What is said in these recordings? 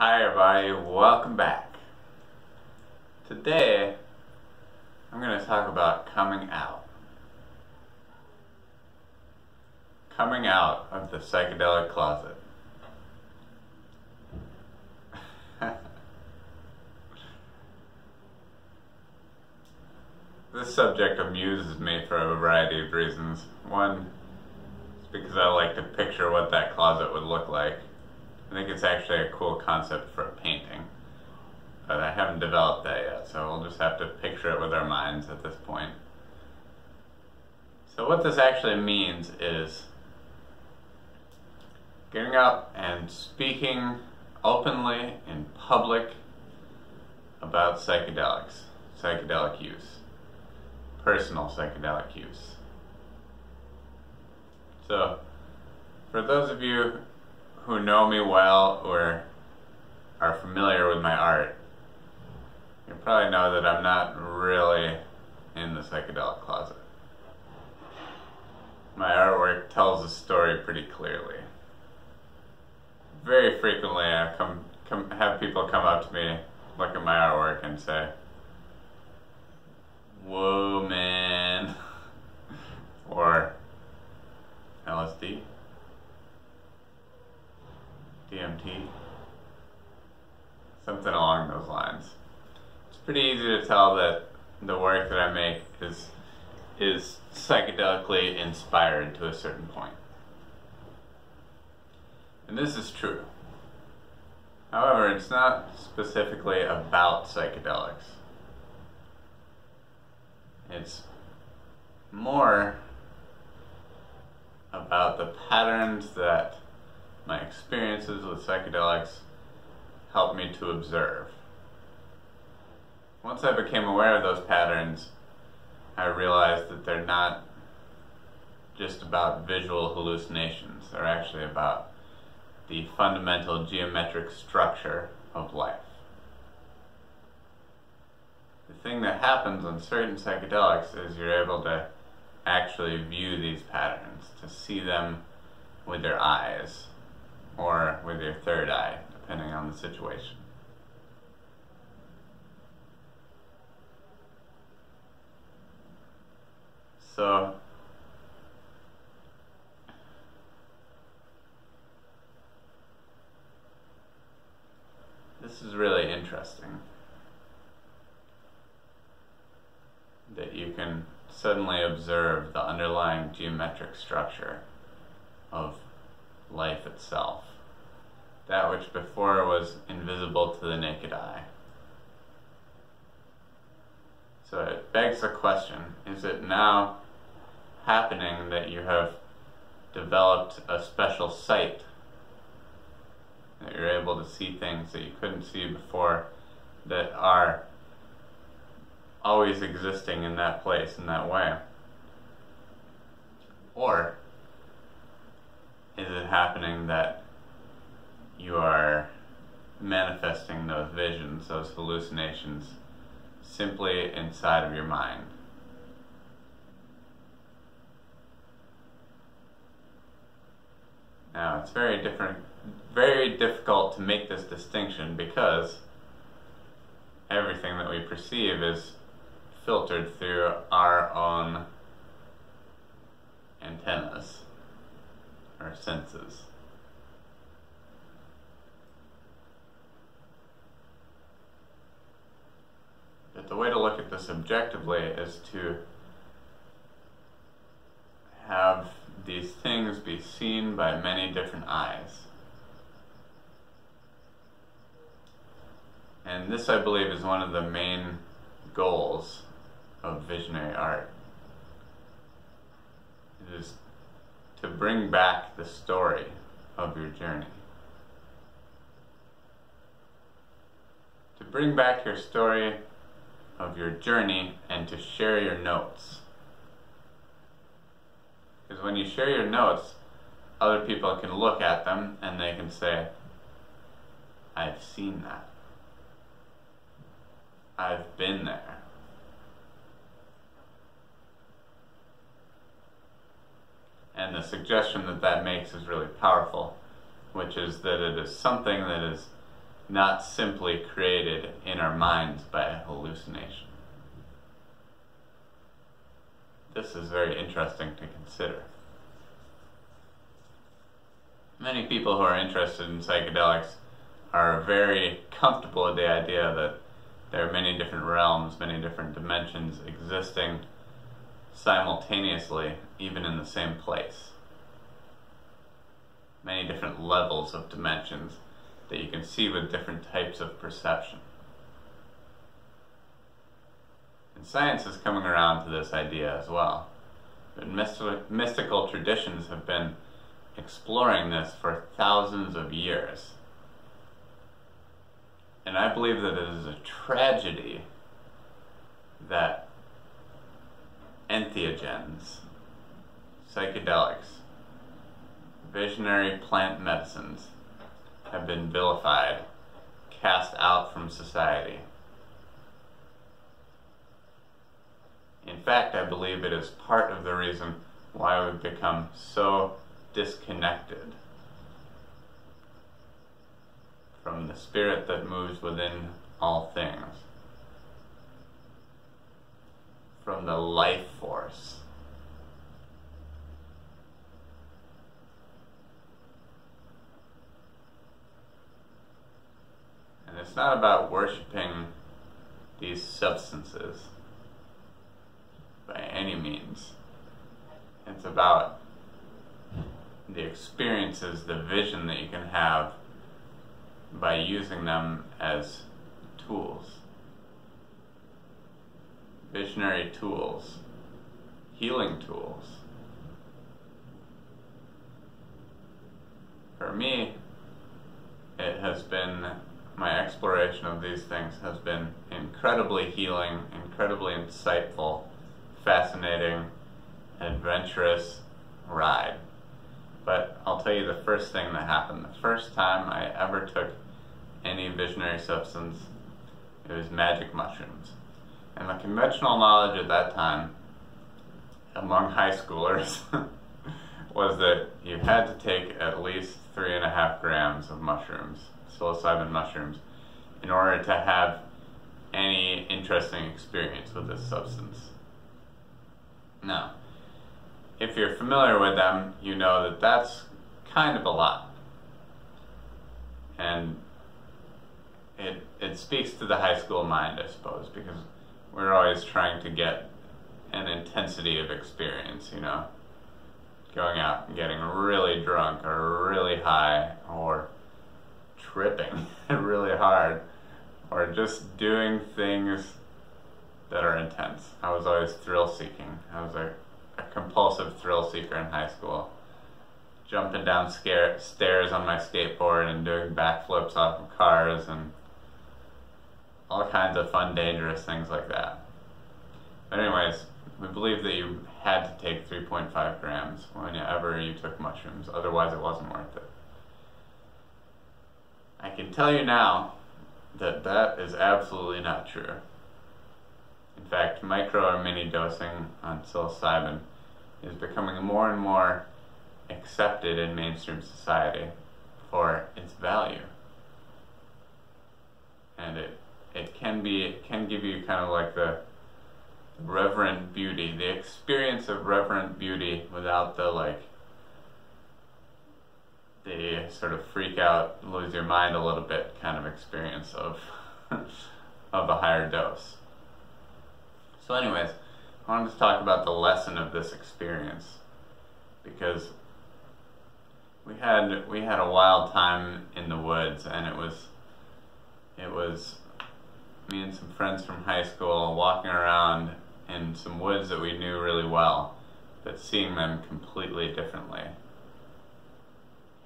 Hi everybody, welcome back. Today, I'm going to talk about coming out. Coming out of the psychedelic closet. this subject amuses me for a variety of reasons. One, is because I like to picture what that closet would look like. I think it's actually a cool concept for a painting. But I haven't developed that yet, so we'll just have to picture it with our minds at this point. So what this actually means is getting up and speaking openly in public about psychedelics, psychedelic use, personal psychedelic use. So, for those of you who know me well or are familiar with my art, you probably know that I'm not really in the psychedelic closet. My artwork tells a story pretty clearly. Very frequently, I come, come have people come up to me, look at my artwork, and say, "Whoa, man," or LSD. DMT, something along those lines. It's pretty easy to tell that the work that I make is is psychedelically inspired to a certain point. And this is true. However, it's not specifically about psychedelics. It's more about the patterns that my experiences with psychedelics helped me to observe. Once I became aware of those patterns, I realized that they're not just about visual hallucinations, they're actually about the fundamental geometric structure of life. The thing that happens on certain psychedelics is you're able to actually view these patterns, to see them with your eyes, or with your third eye, depending on the situation. So, this is really interesting that you can suddenly observe the underlying geometric structure of life itself, that which before was invisible to the naked eye. So it begs the question, is it now happening that you have developed a special sight? That you're able to see things that you couldn't see before that are always existing in that place in that way? Or is it happening that you are manifesting those visions, those hallucinations, simply inside of your mind? Now, it's very different, very difficult to make this distinction because everything that we perceive is filtered through our own antennas our senses. But the way to look at this objectively is to have these things be seen by many different eyes. And this, I believe, is one of the main goals of visionary art. It is to bring back the story of your journey. To bring back your story of your journey and to share your notes. Because when you share your notes, other people can look at them and they can say, I've seen that. I've been there. And the suggestion that that makes is really powerful, which is that it is something that is not simply created in our minds by a hallucination. This is very interesting to consider. Many people who are interested in psychedelics are very comfortable with the idea that there are many different realms, many different dimensions existing simultaneously, even in the same place. Many different levels of dimensions that you can see with different types of perception. And science is coming around to this idea as well. But mystical traditions have been exploring this for thousands of years. And I believe that it is a tragedy that entheogens, psychedelics, visionary plant medicines have been vilified, cast out from society. In fact, I believe it is part of the reason why we've become so disconnected from the spirit that moves within all things, from the life force. It's not about worshiping these substances by any means. It's about the experiences, the vision that you can have by using them as tools. Visionary tools, healing tools. For me, it has been my exploration of these things has been incredibly healing, incredibly insightful, fascinating, adventurous ride. But I'll tell you the first thing that happened. The first time I ever took any visionary substance, it was magic mushrooms. And the conventional knowledge at that time among high schoolers was that you had to take at least three and a half grams of mushrooms, psilocybin mushrooms, in order to have any interesting experience with this substance. Now, if you're familiar with them, you know that that's kind of a lot. And it, it speaks to the high school mind, I suppose, because we're always trying to get an intensity of experience, you know? Going out and getting really drunk or really high or tripping really hard or just doing things that are intense. I was always thrill seeking. I was a a compulsive thrill seeker in high school. Jumping down scare, stairs on my skateboard and doing backflips off of cars and all kinds of fun, dangerous things like that. But anyways, we believe that you had to take 3.5 grams whenever you took mushrooms, otherwise it wasn't worth it. I can tell you now that that is absolutely not true. In fact, micro or mini dosing on psilocybin is becoming more and more accepted in mainstream society for its value. And it it can be it can give you kind of like the reverent beauty, the experience of reverent beauty without the like the sort of freak out, lose your mind a little bit kind of experience of of a higher dose. So, anyways, I wanted to talk about the lesson of this experience because we had we had a wild time in the woods, and it was it was me and some friends from high school walking around in some woods that we knew really well, but seeing them completely differently.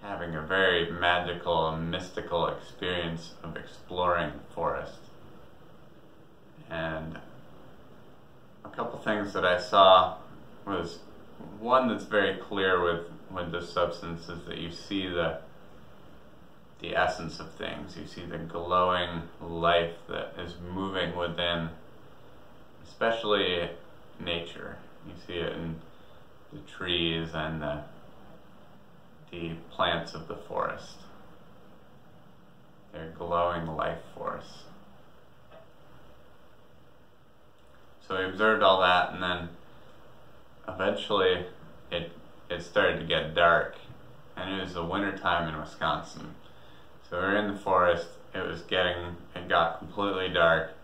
Having a very magical and mystical experience of exploring the forest. And a couple things that I saw was one that's very clear with with this substance is that you see the the essence of things. You see the glowing life that is moving within, especially nature. You see it in the trees and the the plants of the forest. They're glowing life force. So we observed all that, and then eventually it it started to get dark, and it was the winter time in Wisconsin. So we were in the forest. It was getting it got completely dark,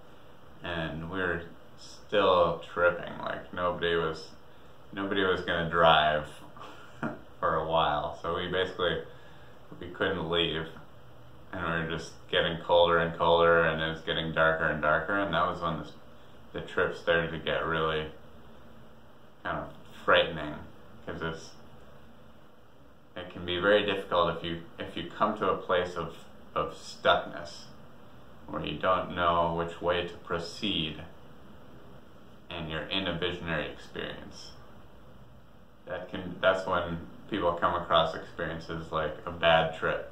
and we were still tripping. Like nobody was nobody was gonna drive for a while. So we basically we couldn't leave, and we were just getting colder and colder, and it was getting darker and darker, and that was when the the trip started to get really kind of frightening. Because it's it can be very difficult if you if you come to a place of of stuckness where you don't know which way to proceed and you're in a visionary experience. That can that's when people come across experiences like a bad trip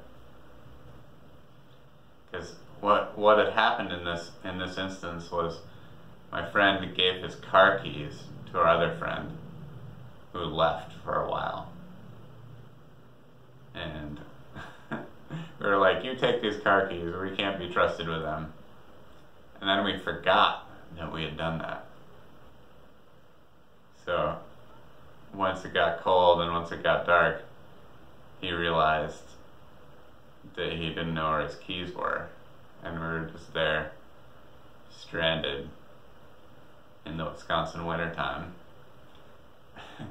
because what what had happened in this in this instance was my friend gave his car keys to our other friend who left for a while. And we were like, you take these car keys, we can't be trusted with them. And then we forgot that we had done that. So once it got cold and once it got dark, he realized that he didn't know where his keys were. And we were just there, stranded in the Wisconsin wintertime. so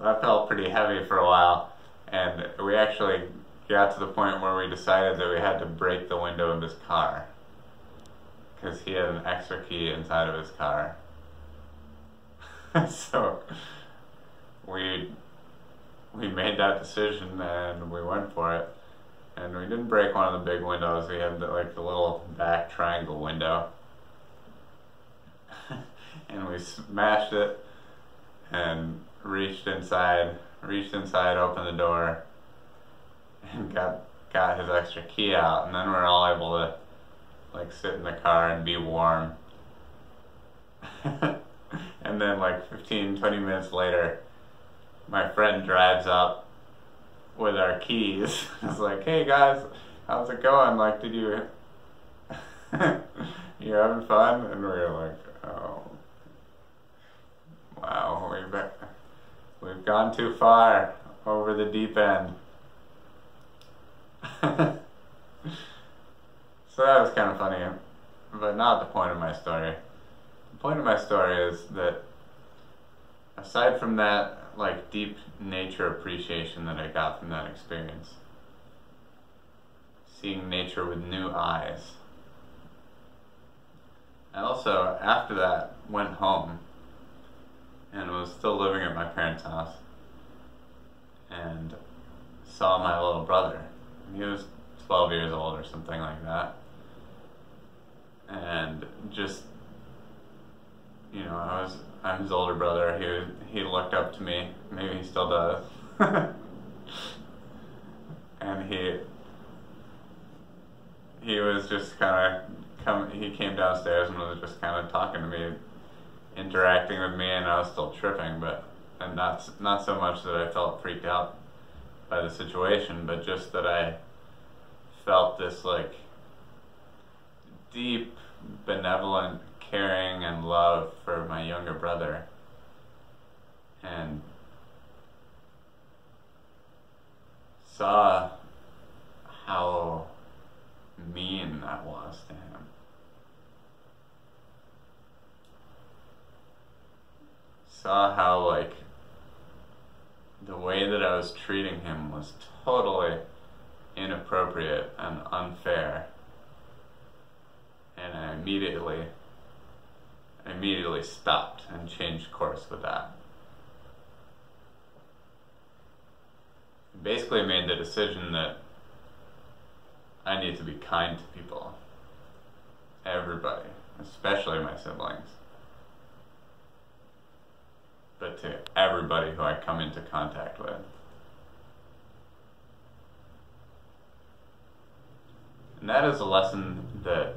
that felt pretty heavy for a while, and we actually got to the point where we decided that we had to break the window of his car because he had an extra key inside of his car. so we we made that decision and we went for it. And we didn't break one of the big windows. We had the, like the little back triangle window and we smashed it and reached inside, reached inside, opened the door, and got got his extra key out, and then we are all able to like sit in the car and be warm. and then like 15, 20 minutes later, my friend drives up with our keys. It's like, hey guys, how's it going? Like, did you, you having fun? And we were like, oh, wow, we've, we've gone too far over the deep end. so that was kind of funny, but not the point of my story. Point of my story is that aside from that, like deep nature appreciation that I got from that experience, seeing nature with new eyes I also, after that, went home and was still living at my parents' house and saw my little brother. He was 12 years old or something like that. And just, you know, I was, I'm his older brother. He, he looked up to me. Maybe he still does. and he, he was just kind of come, he came downstairs and was just kind of talking to me, interacting with me, and I was still tripping, but and not not so much that I felt freaked out by the situation, but just that I felt this like deep, benevolent caring and love for my younger brother, and saw how mean that was to him. saw how like the way that I was treating him was totally inappropriate and unfair. And I immediately immediately stopped and changed course with that. Basically made the decision that I need to be kind to people. Everybody, especially my siblings but to everybody who I come into contact with. And that is a lesson that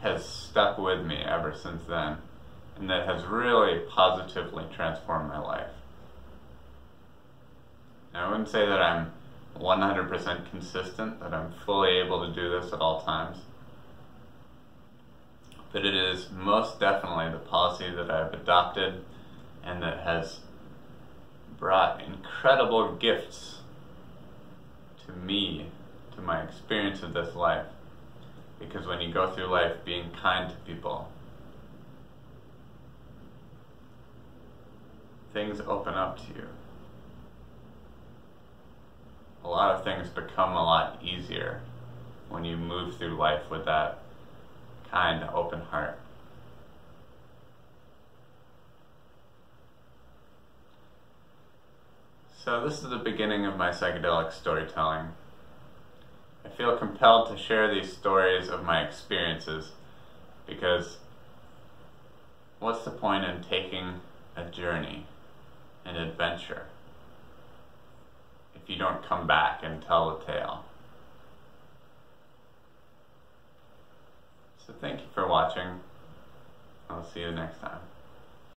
has stuck with me ever since then, and that has really positively transformed my life. Now, I wouldn't say that I'm 100% consistent, that I'm fully able to do this at all times. But it is most definitely the policy that I've adopted and that has brought incredible gifts to me, to my experience of this life. Because when you go through life being kind to people, things open up to you. A lot of things become a lot easier when you move through life with that kind, open heart. So, this is the beginning of my psychedelic storytelling. I feel compelled to share these stories of my experiences because what's the point in taking a journey, an adventure, if you don't come back and tell a tale? So, thank you for watching. I'll see you next time.